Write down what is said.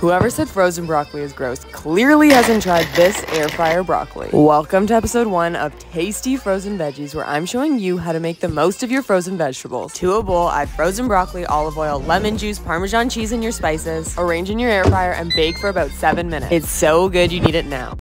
Whoever said frozen broccoli is gross clearly hasn't tried this air fryer broccoli. Welcome to episode one of Tasty Frozen Veggies, where I'm showing you how to make the most of your frozen vegetables. To a bowl, add frozen broccoli, olive oil, lemon juice, Parmesan cheese, and your spices. Arrange in your air fryer and bake for about seven minutes. It's so good you need it now.